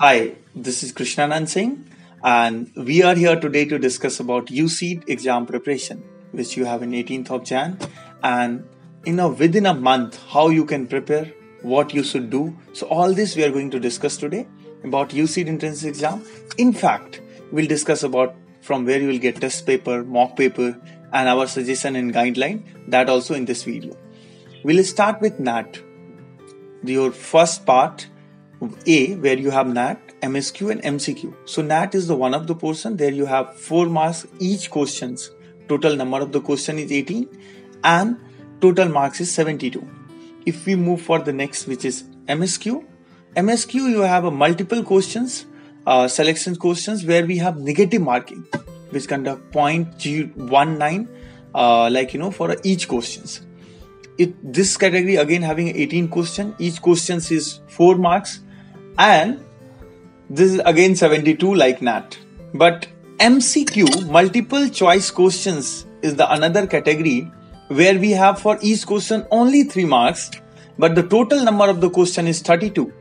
Hi, this is Krishnanand Singh, and we are here today to discuss about UCEED exam preparation, which you have in 18th of Jan, and in a within a month how you can prepare, what you should do. So all this we are going to discuss today about UCEED entrance exam. In fact, we'll discuss about from where you will get test paper, mock paper, and our suggestion and guideline. That also in this video. We'll start with NAT. Your first part a where you have NAT, MSQ and MCQ. So NAT is the one of the portion there you have four marks each questions. Total number of the question is 18 and total marks is 72. If we move for the next which is MSQ, MSQ you have a multiple questions, uh, selection questions where we have negative marking which conduct 0.19 uh, like you know for each questions. It, this category again having 18 question each questions is 4 marks and this is again 72 like NAT. But MCQ, multiple choice questions, is the another category where we have for each question only 3 marks, but the total number of the question is 32.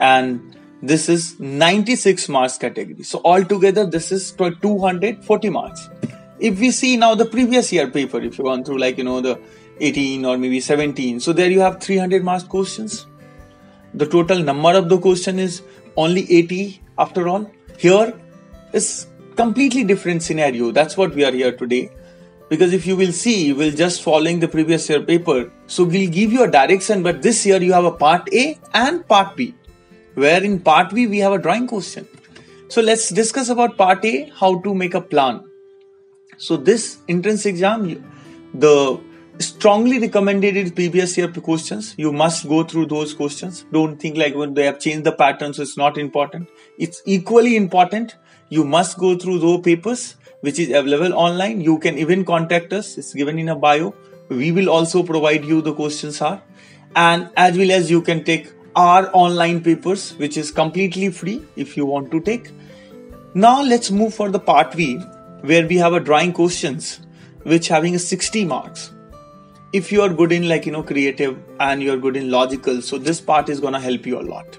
And this is 96 marks category. So altogether this is 240 marks. If we see now the previous year paper, if you want through like, you know, the 18 or maybe 17, so there you have 300 marks questions the total number of the question is only 80 after all. Here is completely different scenario. That's what we are here today. Because if you will see we'll just following the previous year paper. So we'll give you a direction but this year you have a part a and part b where in part b we have a drawing question. So let's discuss about part a how to make a plan. So this entrance exam the strongly recommended is previous year questions. You must go through those questions. Don't think like when they have changed the pattern, so it's not important. It's equally important. You must go through those papers, which is available online. You can even contact us. It's given in a bio. We will also provide you the questions are, and as well as you can take our online papers, which is completely free if you want to take. Now let's move for the part V where we have a drawing questions, which having a 60 marks if you are good in like you know creative and you're good in logical so this part is going to help you a lot.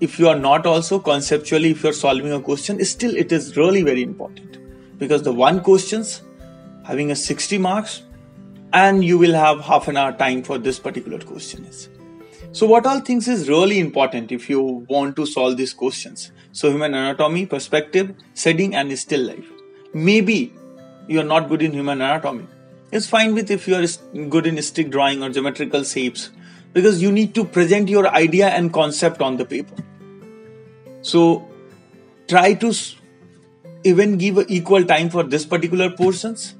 If you are not also conceptually if you're solving a question still it is really very important. Because the one questions having a 60 marks and you will have half an hour time for this particular question is. So what all things is really important if you want to solve these questions. So human anatomy perspective setting and still life. Maybe you are not good in human anatomy it's fine with if you are good in stick drawing or geometrical shapes because you need to present your idea and concept on the paper. So try to even give equal time for this particular portions.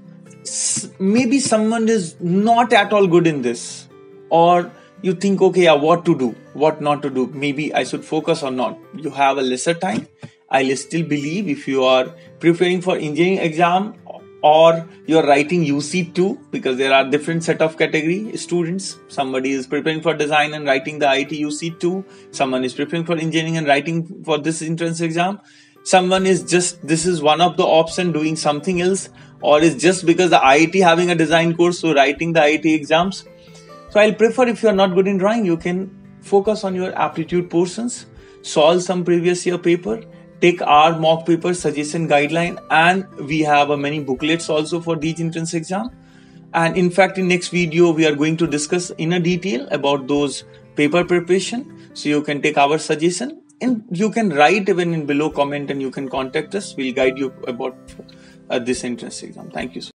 Maybe someone is not at all good in this or you think okay yeah, what to do what not to do maybe i should focus or not you have a lesser time i still believe if you are preparing for engineering exam or you're writing UCEED because there are different set of category students. Somebody is preparing for design and writing the IIT UCEED. Someone is preparing for engineering and writing for this entrance exam. Someone is just, this is one of the option doing something else or is just because the IIT having a design course, so writing the IIT exams. So I'll prefer if you're not good in drawing, you can focus on your aptitude portions, solve some previous year paper take our mock paper suggestion guideline and we have uh, many booklets also for these entrance exam. And in fact in next video we are going to discuss in a detail about those paper preparation. So you can take our suggestion. And you can write even in below comment and you can contact us. We'll guide you about uh, this entrance exam. Thank you so